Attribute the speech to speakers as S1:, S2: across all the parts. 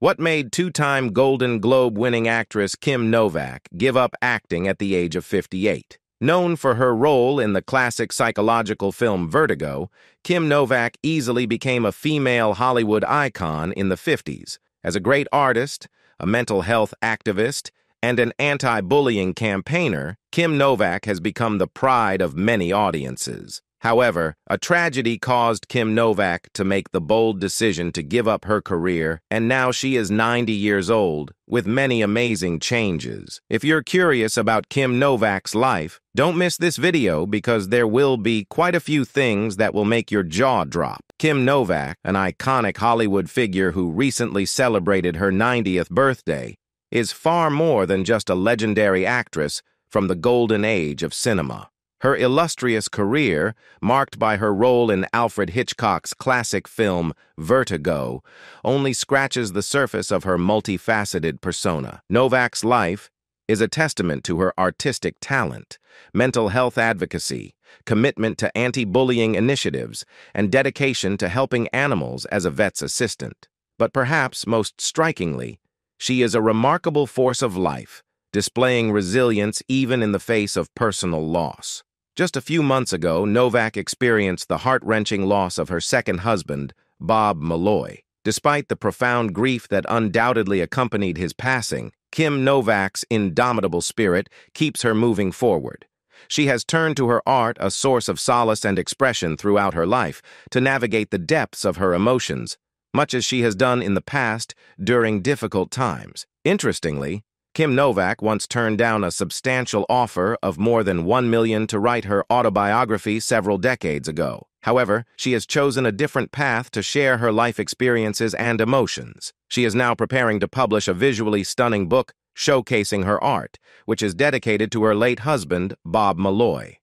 S1: What made two-time Golden Globe-winning actress Kim Novak give up acting at the age of 58? Known for her role in the classic psychological film Vertigo, Kim Novak easily became a female Hollywood icon in the 50s. As a great artist, a mental health activist, and an anti-bullying campaigner, Kim Novak has become the pride of many audiences. However, a tragedy caused Kim Novak to make the bold decision to give up her career, and now she is 90 years old, with many amazing changes. If you're curious about Kim Novak's life, don't miss this video because there will be quite a few things that will make your jaw drop. Kim Novak, an iconic Hollywood figure who recently celebrated her 90th birthday, is far more than just a legendary actress from the golden age of cinema. Her illustrious career, marked by her role in Alfred Hitchcock's classic film Vertigo, only scratches the surface of her multifaceted persona. Novak's life is a testament to her artistic talent, mental health advocacy, commitment to anti-bullying initiatives, and dedication to helping animals as a vet's assistant. But perhaps most strikingly, she is a remarkable force of life, displaying resilience even in the face of personal loss. Just a few months ago, Novak experienced the heart-wrenching loss of her second husband, Bob Malloy. Despite the profound grief that undoubtedly accompanied his passing, Kim Novak's indomitable spirit keeps her moving forward. She has turned to her art, a source of solace and expression throughout her life, to navigate the depths of her emotions, much as she has done in the past during difficult times. Interestingly, Kim Novak once turned down a substantial offer of more than one million to write her autobiography several decades ago. However, she has chosen a different path to share her life experiences and emotions. She is now preparing to publish a visually stunning book showcasing her art, which is dedicated to her late husband, Bob Malloy.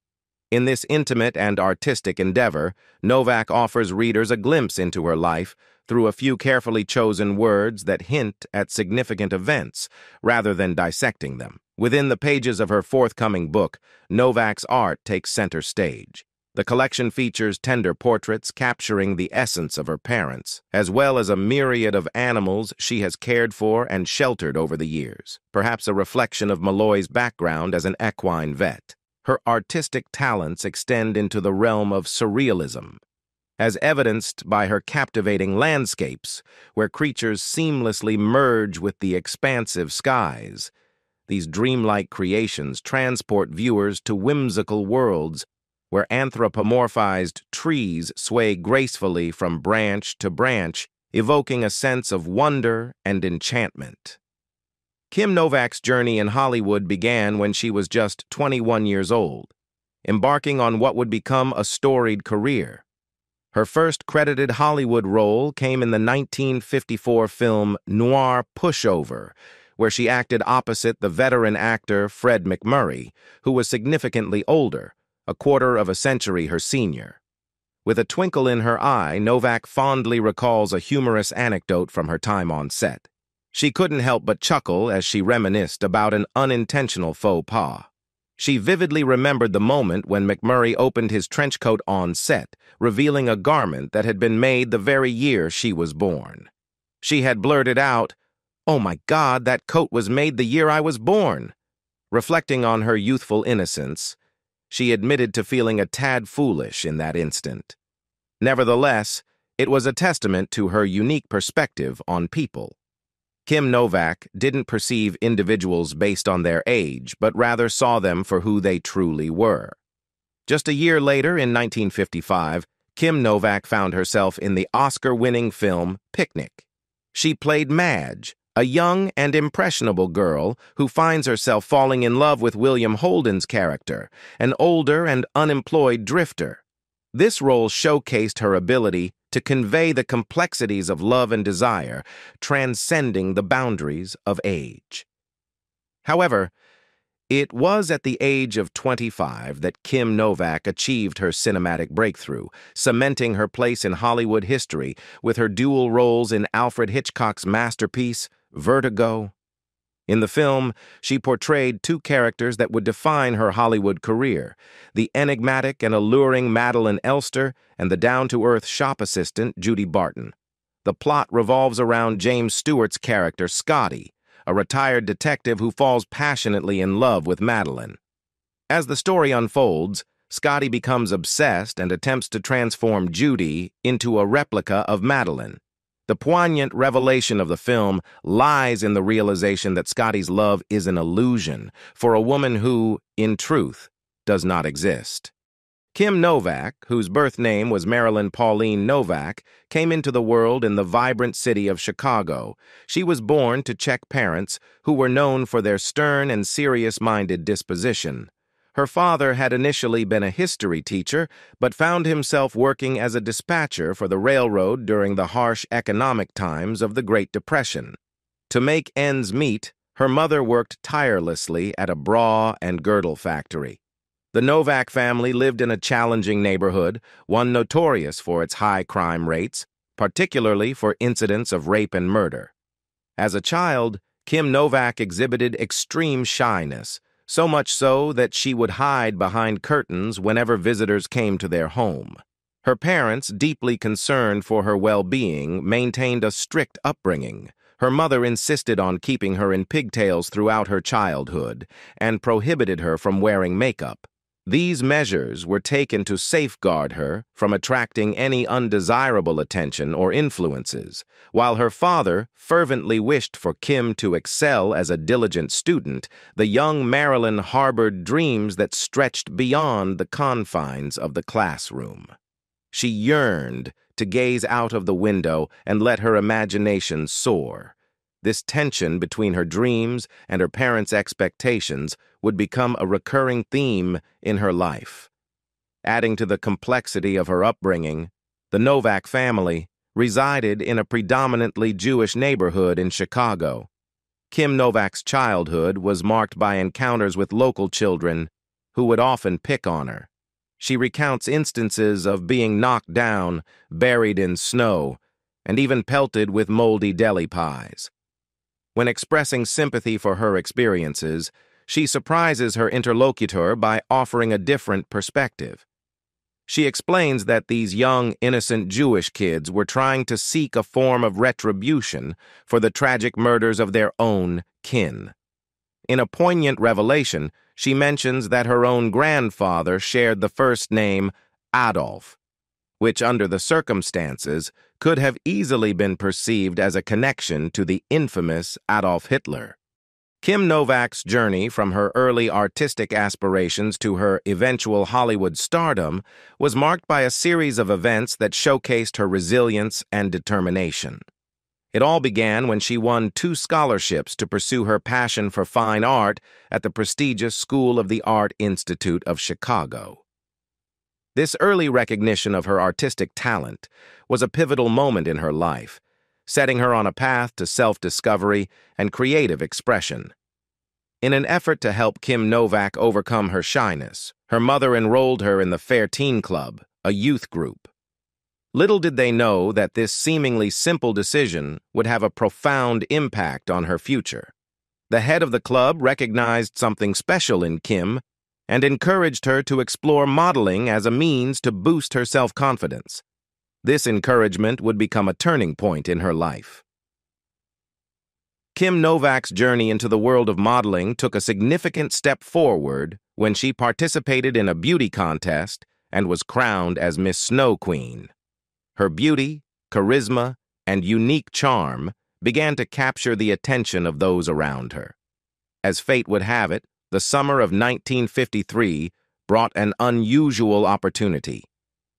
S1: In this intimate and artistic endeavor, Novak offers readers a glimpse into her life through a few carefully chosen words that hint at significant events, rather than dissecting them. Within the pages of her forthcoming book, Novak's art takes center stage. The collection features tender portraits capturing the essence of her parents, as well as a myriad of animals she has cared for and sheltered over the years, perhaps a reflection of Malloy's background as an equine vet. Her artistic talents extend into the realm of surrealism, as evidenced by her captivating landscapes, where creatures seamlessly merge with the expansive skies. These dreamlike creations transport viewers to whimsical worlds where anthropomorphized trees sway gracefully from branch to branch, evoking a sense of wonder and enchantment. Kim Novak's journey in Hollywood began when she was just 21 years old, embarking on what would become a storied career. Her first credited Hollywood role came in the 1954 film Noir Pushover, where she acted opposite the veteran actor Fred MacMurray, who was significantly older, a quarter of a century her senior. With a twinkle in her eye, Novak fondly recalls a humorous anecdote from her time on set. She couldn't help but chuckle as she reminisced about an unintentional faux pas. She vividly remembered the moment when MacMurray opened his trench coat on set, revealing a garment that had been made the very year she was born. She had blurted out, Oh my God, that coat was made the year I was born. Reflecting on her youthful innocence, she admitted to feeling a tad foolish in that instant. Nevertheless, it was a testament to her unique perspective on people. Kim Novak didn't perceive individuals based on their age, but rather saw them for who they truly were. Just a year later, in 1955, Kim Novak found herself in the Oscar-winning film Picnic. She played Madge, a young and impressionable girl who finds herself falling in love with William Holden's character, an older and unemployed drifter. This role showcased her ability to convey the complexities of love and desire, transcending the boundaries of age. However, it was at the age of 25 that Kim Novak achieved her cinematic breakthrough, cementing her place in Hollywood history with her dual roles in Alfred Hitchcock's masterpiece, Vertigo in the film, she portrayed two characters that would define her Hollywood career, the enigmatic and alluring Madeleine Elster and the down-to-earth shop assistant Judy Barton. the plot revolves around James Stewart's character, Scotty, a retired detective who falls passionately in love with Madeleine. As the story unfolds, Scotty becomes obsessed and attempts to transform Judy into a replica of Madeleine. The poignant revelation of the film lies in the realization that Scotty's love is an illusion for a woman who, in truth, does not exist. Kim Novak, whose birth name was Marilyn Pauline Novak, came into the world in the vibrant city of Chicago. She was born to Czech parents who were known for their stern and serious-minded disposition. Her father had initially been a history teacher, but found himself working as a dispatcher for the railroad during the harsh economic times of the Great Depression. To make ends meet, her mother worked tirelessly at a bra and girdle factory. The Novak family lived in a challenging neighborhood, one notorious for its high crime rates, particularly for incidents of rape and murder. As a child, Kim Novak exhibited extreme shyness, so much so that she would hide behind curtains whenever visitors came to their home. Her parents, deeply concerned for her well-being, maintained a strict upbringing. Her mother insisted on keeping her in pigtails throughout her childhood and prohibited her from wearing makeup. These measures were taken to safeguard her from attracting any undesirable attention or influences, while her father fervently wished for Kim to excel as a diligent student, the young Marilyn harbored dreams that stretched beyond the confines of the classroom. She yearned to gaze out of the window and let her imagination soar. This tension between her dreams and her parents' expectations would become a recurring theme in her life. Adding to the complexity of her upbringing, the Novak family resided in a predominantly Jewish neighborhood in Chicago. Kim Novak's childhood was marked by encounters with local children who would often pick on her. She recounts instances of being knocked down, buried in snow, and even pelted with moldy deli pies. When expressing sympathy for her experiences, she surprises her interlocutor by offering a different perspective. She explains that these young, innocent Jewish kids were trying to seek a form of retribution for the tragic murders of their own kin. In a poignant revelation, she mentions that her own grandfather shared the first name Adolf, which under the circumstances could have easily been perceived as a connection to the infamous Adolf Hitler. Kim Novak's journey from her early artistic aspirations to her eventual Hollywood stardom was marked by a series of events that showcased her resilience and determination. It all began when she won two scholarships to pursue her passion for fine art at the prestigious School of the Art Institute of Chicago. This early recognition of her artistic talent was a pivotal moment in her life, setting her on a path to self-discovery and creative expression. In an effort to help Kim Novak overcome her shyness, her mother enrolled her in the Fair Teen Club, a youth group. Little did they know that this seemingly simple decision would have a profound impact on her future. The head of the club recognized something special in Kim and encouraged her to explore modeling as a means to boost her self-confidence. This encouragement would become a turning point in her life. Kim Novak's journey into the world of modeling took a significant step forward when she participated in a beauty contest and was crowned as Miss Snow Queen. Her beauty, charisma, and unique charm began to capture the attention of those around her. As fate would have it, the summer of 1953 brought an unusual opportunity.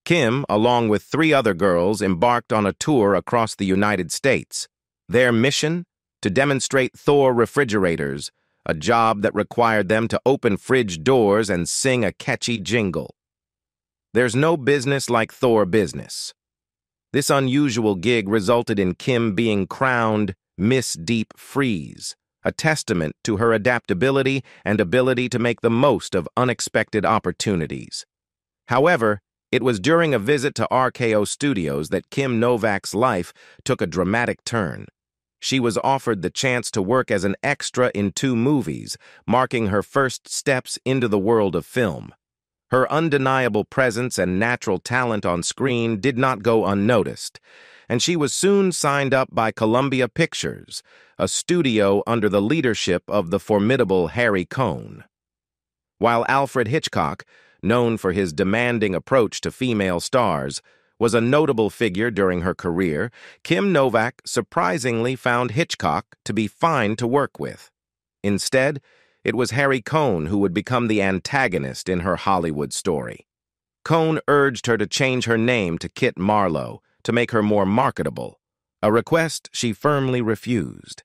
S1: Kim, along with three other girls, embarked on a tour across the United States. Their mission? To demonstrate Thor refrigerators, a job that required them to open fridge doors and sing a catchy jingle. There's no business like Thor business. This unusual gig resulted in Kim being crowned Miss Deep Freeze, a testament to her adaptability and ability to make the most of unexpected opportunities. However, it was during a visit to RKO Studios that Kim Novak's life took a dramatic turn. She was offered the chance to work as an extra in two movies, marking her first steps into the world of film. Her undeniable presence and natural talent on screen did not go unnoticed, and she was soon signed up by Columbia Pictures, a studio under the leadership of the formidable Harry Cohn. While Alfred Hitchcock, known for his demanding approach to female stars, was a notable figure during her career, Kim Novak surprisingly found Hitchcock to be fine to work with. Instead, it was Harry Cohn who would become the antagonist in her Hollywood story. Cohn urged her to change her name to Kit Marlowe to make her more marketable, a request she firmly refused.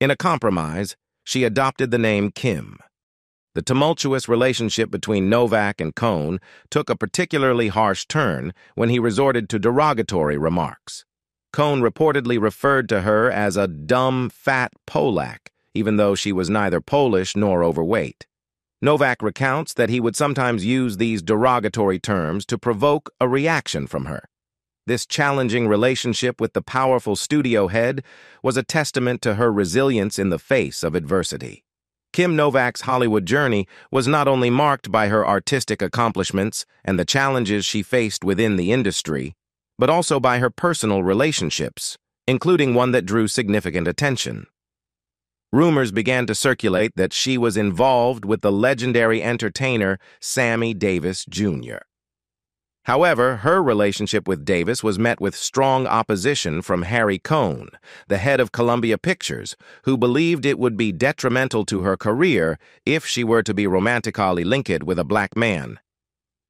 S1: In a compromise, she adopted the name Kim. The tumultuous relationship between Novak and Cohn took a particularly harsh turn when he resorted to derogatory remarks. Cohn reportedly referred to her as a dumb, fat Polak, even though she was neither Polish nor overweight. Novak recounts that he would sometimes use these derogatory terms to provoke a reaction from her. This challenging relationship with the powerful studio head was a testament to her resilience in the face of adversity. Kim Novak's Hollywood journey was not only marked by her artistic accomplishments and the challenges she faced within the industry, but also by her personal relationships, including one that drew significant attention. Rumors began to circulate that she was involved with the legendary entertainer Sammy Davis Jr. However, her relationship with Davis was met with strong opposition from Harry Cohn, the head of Columbia Pictures, who believed it would be detrimental to her career if she were to be romantically linked with a black man.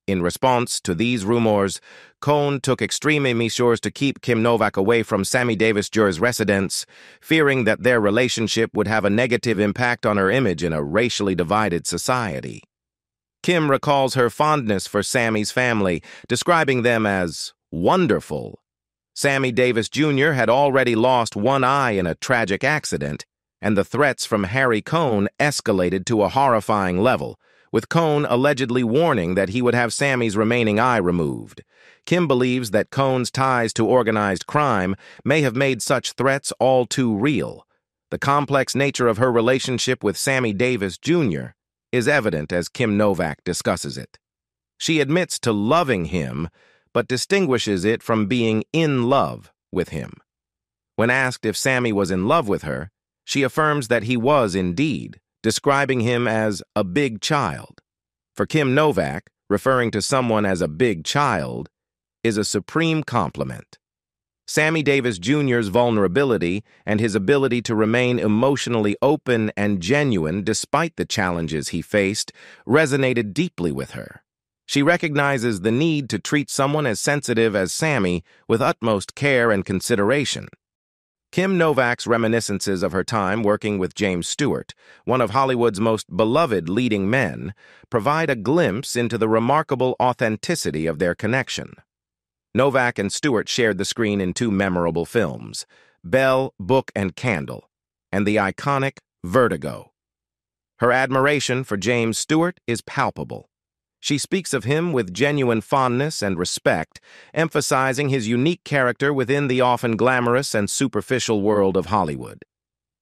S1: In response to these rumors, Cohn took extreme measures to keep Kim Novak away from Sammy Davis Jr.'s residence, fearing that their relationship would have a negative impact on her image in a racially divided society. Kim recalls her fondness for Sammy's family, describing them as wonderful. Sammy Davis Jr. had already lost one eye in a tragic accident, and the threats from Harry Cohn escalated to a horrifying level, with Cohn allegedly warning that he would have Sammy's remaining eye removed. Kim believes that Cohn's ties to organized crime may have made such threats all too real. The complex nature of her relationship with Sammy Davis Jr is evident as Kim Novak discusses it. She admits to loving him, but distinguishes it from being in love with him. When asked if Sammy was in love with her, she affirms that he was indeed, describing him as a big child. For Kim Novak, referring to someone as a big child is a supreme compliment. Sammy Davis Jr.'s vulnerability and his ability to remain emotionally open and genuine despite the challenges he faced resonated deeply with her. She recognizes the need to treat someone as sensitive as Sammy with utmost care and consideration. Kim Novak's reminiscences of her time working with James Stewart, one of Hollywood's most beloved leading men, provide a glimpse into the remarkable authenticity of their connection. Novak and Stewart shared the screen in two memorable films, Bell, Book and Candle, and the iconic Vertigo. Her admiration for James Stewart is palpable. She speaks of him with genuine fondness and respect, emphasizing his unique character within the often glamorous and superficial world of Hollywood.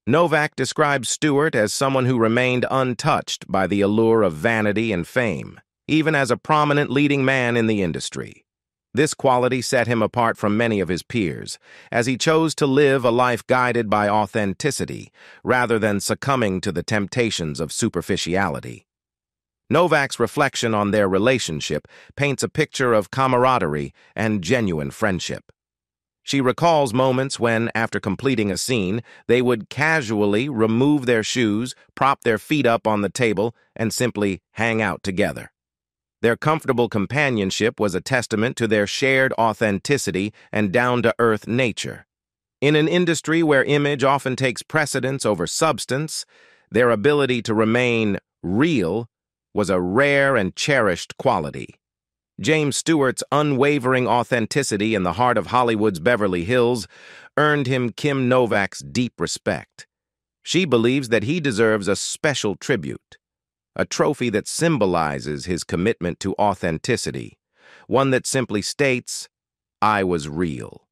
S1: Novak describes Stewart as someone who remained untouched by the allure of vanity and fame, even as a prominent leading man in the industry. This quality set him apart from many of his peers, as he chose to live a life guided by authenticity rather than succumbing to the temptations of superficiality. Novak's reflection on their relationship paints a picture of camaraderie and genuine friendship. She recalls moments when, after completing a scene, they would casually remove their shoes, prop their feet up on the table, and simply hang out together. Their comfortable companionship was a testament to their shared authenticity and down-to-earth nature. In an industry where image often takes precedence over substance, their ability to remain real was a rare and cherished quality. James Stewart's unwavering authenticity in the heart of Hollywood's Beverly Hills earned him Kim Novak's deep respect. She believes that he deserves a special tribute a trophy that symbolizes his commitment to authenticity, one that simply states, I was real.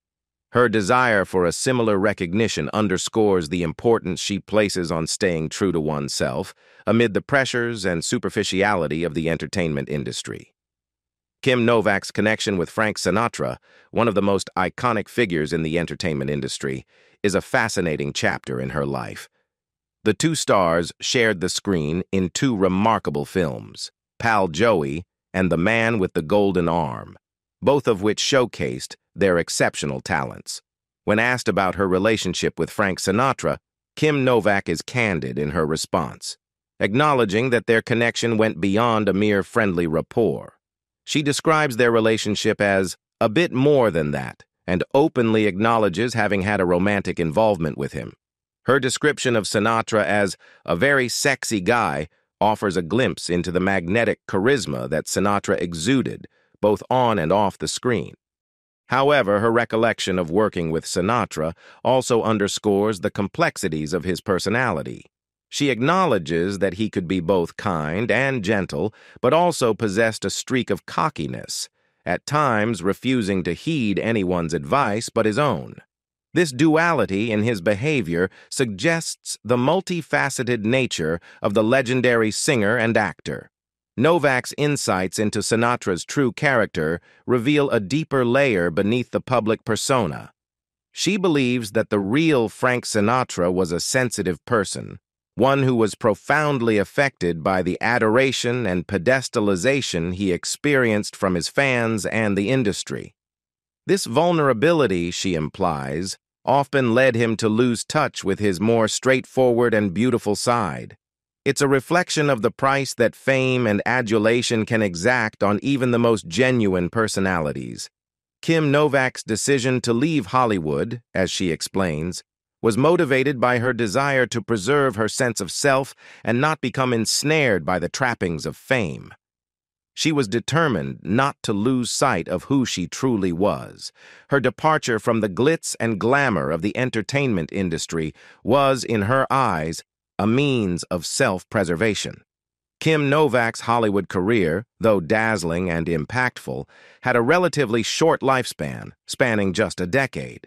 S1: Her desire for a similar recognition underscores the importance she places on staying true to oneself amid the pressures and superficiality of the entertainment industry. Kim Novak's connection with Frank Sinatra, one of the most iconic figures in the entertainment industry, is a fascinating chapter in her life. The two stars shared the screen in two remarkable films, Pal Joey and The Man with the Golden Arm, both of which showcased their exceptional talents. When asked about her relationship with Frank Sinatra, Kim Novak is candid in her response, acknowledging that their connection went beyond a mere friendly rapport. She describes their relationship as a bit more than that and openly acknowledges having had a romantic involvement with him. Her description of Sinatra as a very sexy guy offers a glimpse into the magnetic charisma that Sinatra exuded, both on and off the screen. However, her recollection of working with Sinatra also underscores the complexities of his personality. She acknowledges that he could be both kind and gentle, but also possessed a streak of cockiness, at times refusing to heed anyone's advice but his own. This duality in his behavior suggests the multifaceted nature of the legendary singer and actor. Novak's insights into Sinatra's true character reveal a deeper layer beneath the public persona. She believes that the real Frank Sinatra was a sensitive person, one who was profoundly affected by the adoration and pedestalization he experienced from his fans and the industry. This vulnerability, she implies, often led him to lose touch with his more straightforward and beautiful side. It's a reflection of the price that fame and adulation can exact on even the most genuine personalities. Kim Novak's decision to leave Hollywood, as she explains, was motivated by her desire to preserve her sense of self and not become ensnared by the trappings of fame. She was determined not to lose sight of who she truly was. Her departure from the glitz and glamour of the entertainment industry was, in her eyes, a means of self-preservation. Kim Novak's Hollywood career, though dazzling and impactful, had a relatively short lifespan, spanning just a decade.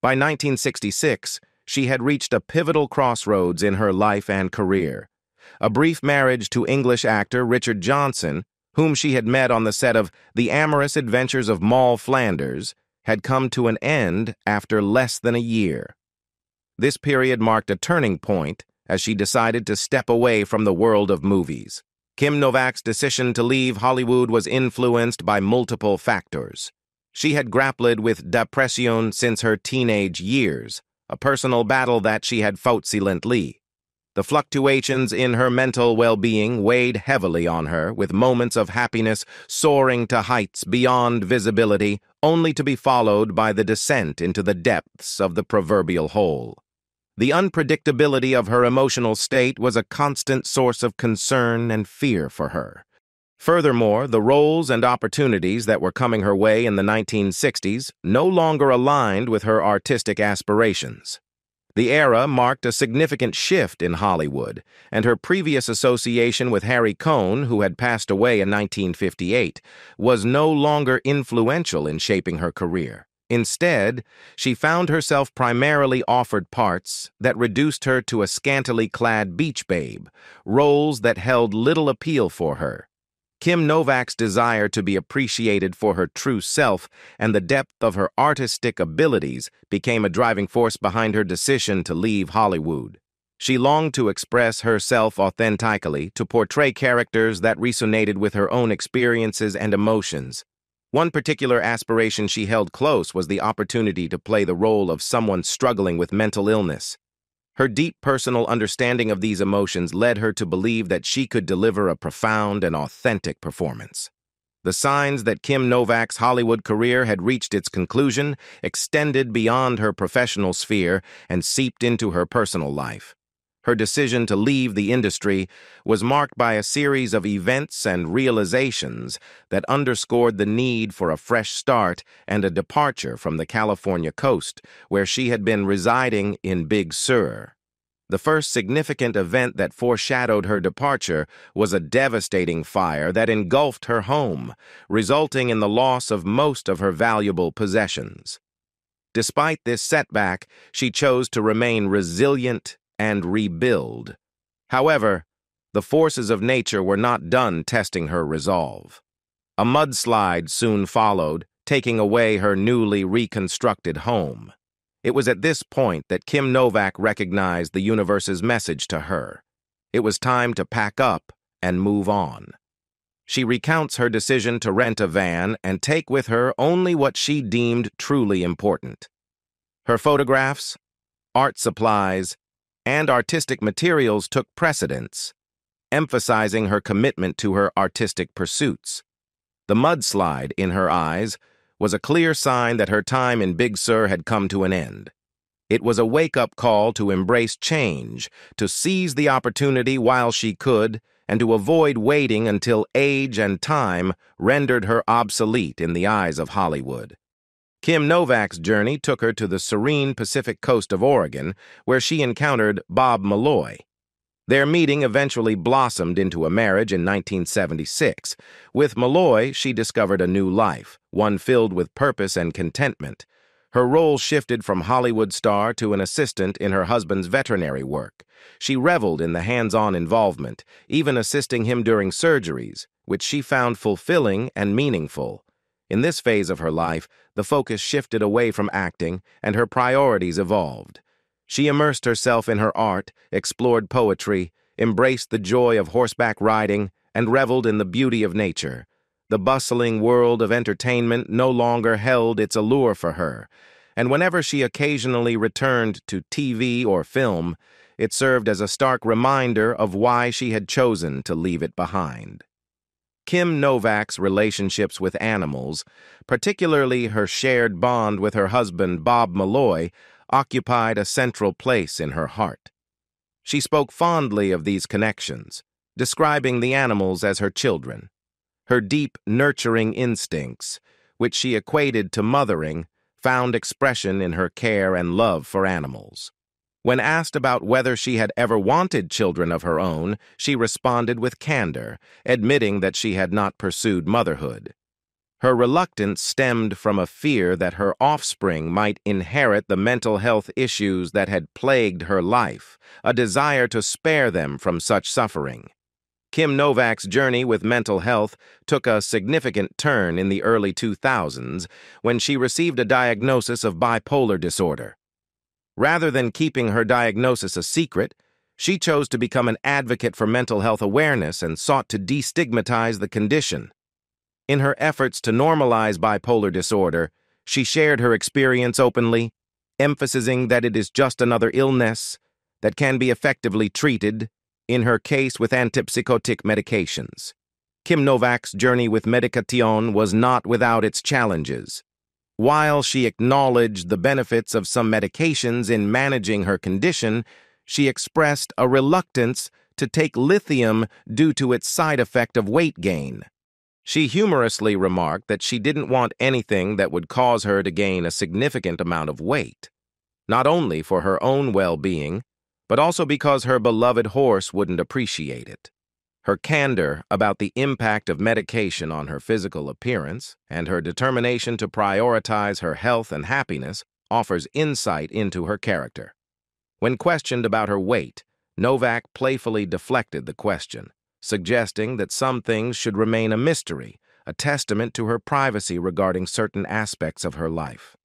S1: By 1966, she had reached a pivotal crossroads in her life and career. A brief marriage to English actor Richard Johnson, whom she had met on the set of The Amorous Adventures of Moll Flanders, had come to an end after less than a year. This period marked a turning point as she decided to step away from the world of movies. Kim Novak's decision to leave Hollywood was influenced by multiple factors. She had grappled with depression since her teenage years, a personal battle that she had fought silently. The fluctuations in her mental well-being weighed heavily on her, with moments of happiness soaring to heights beyond visibility, only to be followed by the descent into the depths of the proverbial hole. The unpredictability of her emotional state was a constant source of concern and fear for her. Furthermore, the roles and opportunities that were coming her way in the 1960s no longer aligned with her artistic aspirations. The era marked a significant shift in Hollywood, and her previous association with Harry Cohn, who had passed away in 1958, was no longer influential in shaping her career. Instead, she found herself primarily offered parts that reduced her to a scantily clad beach babe, roles that held little appeal for her. Kim Novak's desire to be appreciated for her true self and the depth of her artistic abilities became a driving force behind her decision to leave Hollywood. She longed to express herself authentically, to portray characters that resonated with her own experiences and emotions, one particular aspiration she held close was the opportunity to play the role of someone struggling with mental illness. Her deep personal understanding of these emotions led her to believe that she could deliver a profound and authentic performance. The signs that Kim Novak's Hollywood career had reached its conclusion extended beyond her professional sphere and seeped into her personal life. Her decision to leave the industry was marked by a series of events and realizations that underscored the need for a fresh start and a departure from the California coast, where she had been residing in Big Sur. The first significant event that foreshadowed her departure was a devastating fire that engulfed her home, resulting in the loss of most of her valuable possessions. Despite this setback, she chose to remain resilient and rebuild. However, the forces of nature were not done testing her resolve. A mudslide soon followed, taking away her newly reconstructed home. It was at this point that Kim Novak recognized the universe's message to her. It was time to pack up and move on. She recounts her decision to rent a van and take with her only what she deemed truly important. Her photographs, art supplies, and artistic materials took precedence, emphasizing her commitment to her artistic pursuits. The mudslide in her eyes was a clear sign that her time in Big Sur had come to an end. It was a wake-up call to embrace change, to seize the opportunity while she could, and to avoid waiting until age and time rendered her obsolete in the eyes of Hollywood. Kim Novak's journey took her to the serene Pacific coast of Oregon, where she encountered Bob Malloy, their meeting eventually blossomed into a marriage in 1976. With Malloy, she discovered a new life, one filled with purpose and contentment. Her role shifted from Hollywood star to an assistant in her husband's veterinary work. She reveled in the hands-on involvement, even assisting him during surgeries, which she found fulfilling and meaningful. In this phase of her life, the focus shifted away from acting and her priorities evolved. She immersed herself in her art, explored poetry, embraced the joy of horseback riding, and reveled in the beauty of nature. The bustling world of entertainment no longer held its allure for her, and whenever she occasionally returned to TV or film, it served as a stark reminder of why she had chosen to leave it behind. Kim Novak's relationships with animals, particularly her shared bond with her husband Bob Malloy, occupied a central place in her heart. She spoke fondly of these connections, describing the animals as her children. Her deep, nurturing instincts, which she equated to mothering, found expression in her care and love for animals. When asked about whether she had ever wanted children of her own, she responded with candor, admitting that she had not pursued motherhood. Her reluctance stemmed from a fear that her offspring might inherit the mental health issues that had plagued her life, a desire to spare them from such suffering. Kim Novak's journey with mental health took a significant turn in the early 2000s when she received a diagnosis of bipolar disorder. Rather than keeping her diagnosis a secret, she chose to become an advocate for mental health awareness and sought to destigmatize the condition. In her efforts to normalize bipolar disorder, she shared her experience openly, emphasizing that it is just another illness that can be effectively treated, in her case with antipsychotic medications. Kim Novak's journey with medication was not without its challenges. While she acknowledged the benefits of some medications in managing her condition, she expressed a reluctance to take lithium due to its side effect of weight gain. She humorously remarked that she didn't want anything that would cause her to gain a significant amount of weight, not only for her own well-being, but also because her beloved horse wouldn't appreciate it. Her candor about the impact of medication on her physical appearance and her determination to prioritize her health and happiness offers insight into her character. When questioned about her weight, Novak playfully deflected the question suggesting that some things should remain a mystery, a testament to her privacy regarding certain aspects of her life.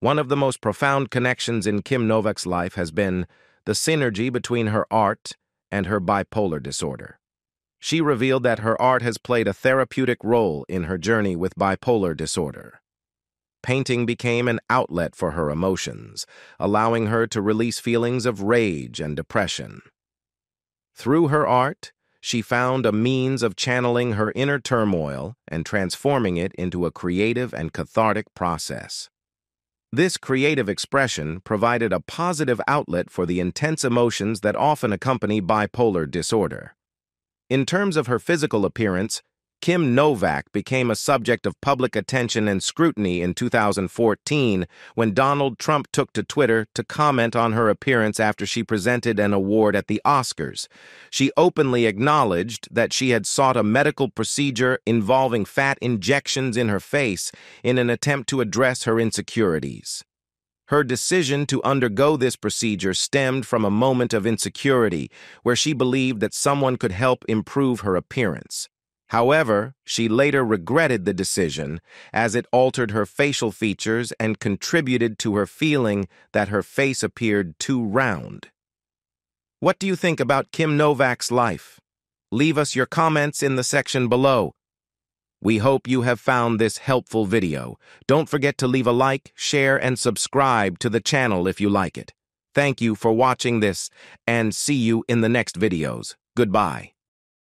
S1: One of the most profound connections in Kim Novak's life has been the synergy between her art and her bipolar disorder. She revealed that her art has played a therapeutic role in her journey with bipolar disorder. Painting became an outlet for her emotions, allowing her to release feelings of rage and depression. Through her art, she found a means of channeling her inner turmoil and transforming it into a creative and cathartic process. This creative expression provided a positive outlet for the intense emotions that often accompany bipolar disorder. In terms of her physical appearance, Kim Novak became a subject of public attention and scrutiny in 2014 when Donald Trump took to Twitter to comment on her appearance after she presented an award at the Oscars. She openly acknowledged that she had sought a medical procedure involving fat injections in her face in an attempt to address her insecurities. Her decision to undergo this procedure stemmed from a moment of insecurity where she believed that someone could help improve her appearance. However, she later regretted the decision as it altered her facial features and contributed to her feeling that her face appeared too round. What do you think about Kim Novak's life? Leave us your comments in the section below. We hope you have found this helpful video. Don't forget to leave a like, share, and subscribe to the channel if you like it. Thank you for watching this, and see you in the next videos. Goodbye.